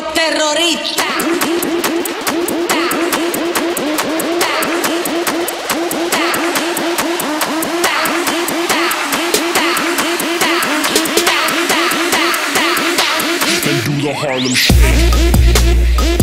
los terroristas. Harlem Shake.